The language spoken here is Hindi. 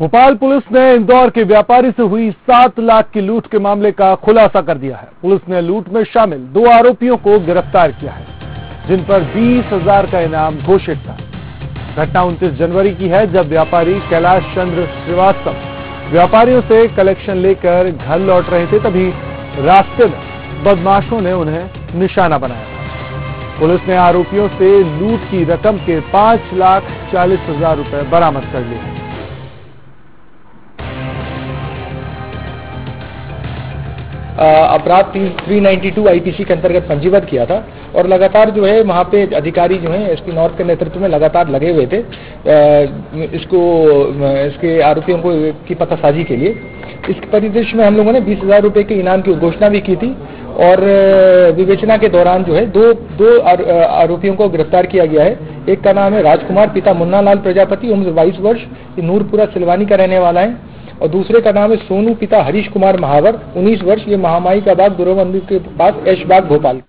भोपाल पुलिस ने इंदौर के व्यापारी से हुई सात लाख की लूट के मामले का खुलासा कर दिया है। पुलिस ने लूट में शामिल दो आरोपियों को गिरफ़्तार किया है, जिन पर बीस हज़ार का इनाम घोषित था। घटना 29 जनवरी की है, जब व्यापारी कैलाश चंद्र श्रीवास्तव व्यापारियों से कलेक्शन लेकर घर लौट रहे थे, तभी रास्ते में बदमाशों ने उन्हें निशाना बनाया पुलिस ने आरोपियों से लूट की रकम के पाँच लाख चालीस हज़ार रुपए बरामद कर लिए हैं। अपराध थ्री नाइन्टी टू आईपीसी के अंतर्गत पंजीबद्ध किया था और लगातार जो है वहाँ पे अधिकारी जो है एसपी नॉर्थ के नेतृत्व में लगातार लगे हुए थे। इसको इसके आरोपियों को, की पतासाजी के लिए। इस परिदृश्य में हम लोगों ने बीस हज़ार रुपए के इनाम की घोषणा भी की थी और विवेचना के दौरान जो है दो दो आरोपियों को गिरफ़्तार किया गया है। एक का नाम है राजकुमार, पिता मुन्ना लाल प्रजापति, उम्र बाईस वर्ष नूरपुरा सिलवानी का रहने वाला है। और दूसरे का नाम है सोनू पिता हरीश कुमार महावर। 19 वर्ष ये महामाई का बाद गुरु मंदिर के बाद ऐशबाग भोपाल।